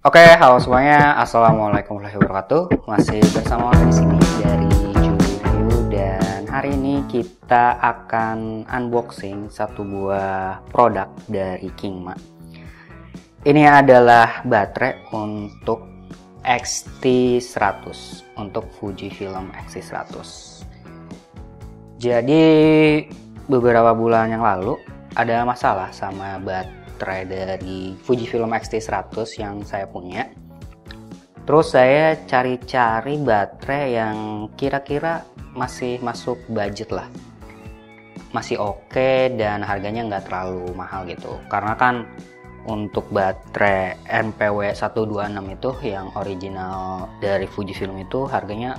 Oke, halo semuanya. Assalamualaikum warahmatullahi wabarakatuh. Masih bersama di sini dari Review dan hari ini kita akan unboxing satu buah produk dari Kingma. Ini adalah baterai untuk XT100 untuk Fujifilm XT100. Jadi beberapa bulan yang lalu ada masalah sama baterai baterai dari Fujifilm X-T100 yang saya punya. Terus saya cari-cari baterai yang kira-kira masih masuk budget lah. Masih oke okay dan harganya nggak terlalu mahal gitu. Karena kan untuk baterai NPW 126 itu yang original dari Fujifilm itu harganya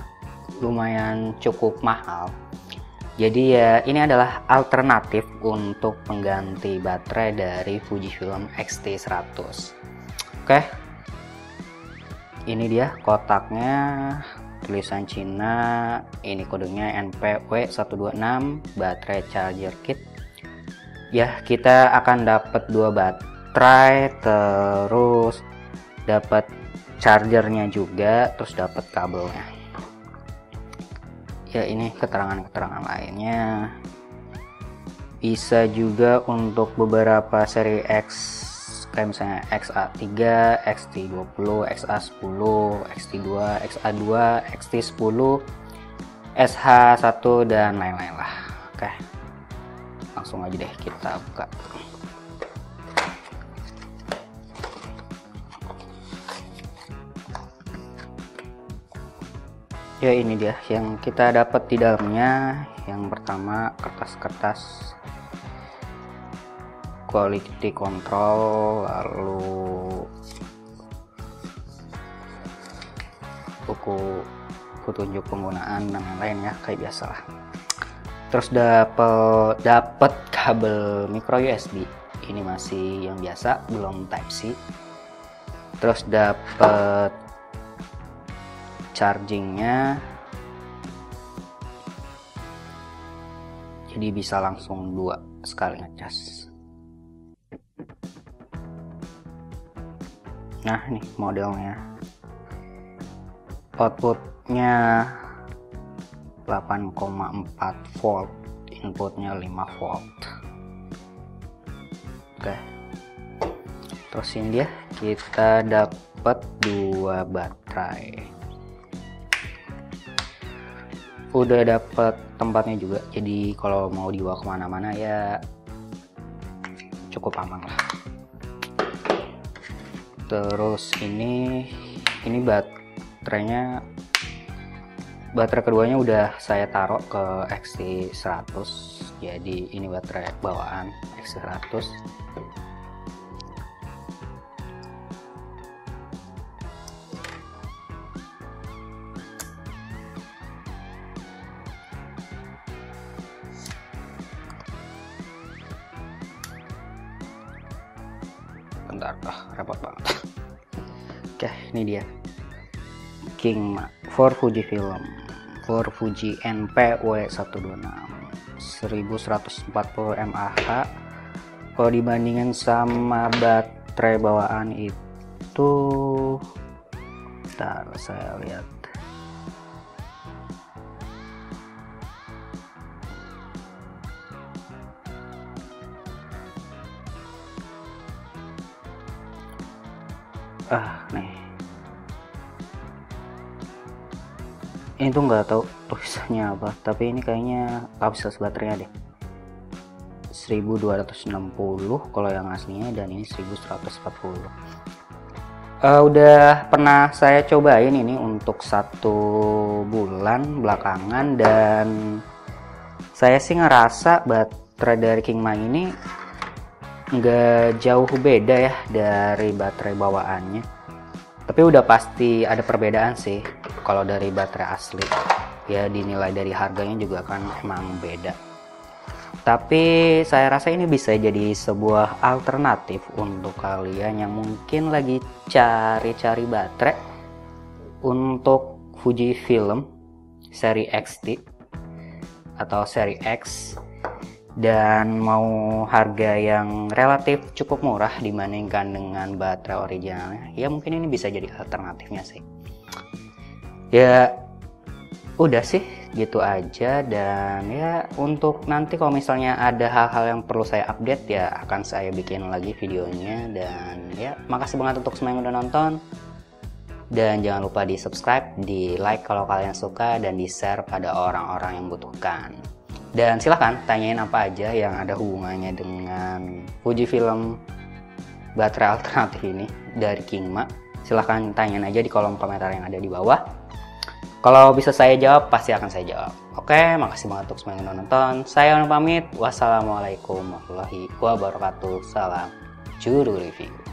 lumayan cukup mahal jadi ya ini adalah alternatif untuk pengganti baterai dari Fujifilm X-T100. Oke. Ini dia kotaknya tulisan Cina, ini kodenya NPW126 baterai charger kit. Ya, kita akan dapat dua baterai terus dapat chargernya juga, terus dapat kabelnya ya ini keterangan-keterangan lainnya bisa juga untuk beberapa seri X kayak misalnya XA3, XT20, XA10, XT2, XA2, XT10, SH1 dan lain-lain lah. Oke. Langsung aja deh kita buka. Ya ini dia yang kita dapat di dalamnya. Yang pertama kertas-kertas quality control lalu buku petunjuk penggunaan dan lain-lain ya kayak biasa lah terus dapat dapat kabel micro USB ini masih yang biasa belum type C. Terus dapat chargingnya jadi bisa langsung dua sekali ngecas. Nah ini modelnya. Outputnya 8,4 volt inputnya 5 volt. Oke. Terus ini dia kita dapat dua baterai udah dapet tempatnya juga jadi kalau mau dibawa ke mana-mana ya cukup aman lah. Terus ini ini baterainya baterai keduanya udah saya taruh ke XT100 jadi ini baterai bawaan XT100 bentar ah repot banget. Oke ini dia. King for Fuji Film. For Fuji NP W126 1140 mAh kalau dibandingin sama baterai bawaan itu bentar saya lihat ah nih. Ini tuh nggak tahu tulisannya apa tapi ini kayaknya kapasitas baterainya deh. 1260 kalau yang aslinya dan ini 1140 uh, udah pernah saya cobain ini untuk satu bulan belakangan dan saya sih ngerasa baterai dari Kingma ini nggak jauh beda ya dari baterai bawaannya. Tapi udah pasti ada perbedaan sih kalau dari baterai asli. Ya dinilai dari harganya juga kan emang beda. Tapi saya rasa ini bisa jadi sebuah alternatif untuk kalian yang mungkin lagi cari-cari baterai untuk Fujifilm seri XT atau seri X dan mau harga yang relatif cukup murah dibandingkan dengan baterai originalnya ya mungkin ini bisa jadi alternatifnya sih. Ya udah sih gitu aja. Dan ya untuk nanti kalau misalnya ada hal-hal yang perlu saya update ya akan saya bikin lagi videonya. Dan ya makasih banget untuk semua yang udah nonton. Dan jangan lupa di subscribe, di like kalau kalian suka dan di share pada orang-orang yang butuhkan. Dan silahkan tanyain apa aja yang ada hubungannya dengan Fujifilm baterai alternatif ini dari Kingma. Silahkan tanyain aja di kolom komentar yang ada di bawah. Kalau bisa saya jawab, pasti akan saya jawab. Oke, makasih banget untuk semua yang nonton. Saya pamit. Wassalamualaikum warahmatullahi wabarakatuh. Salam juru review.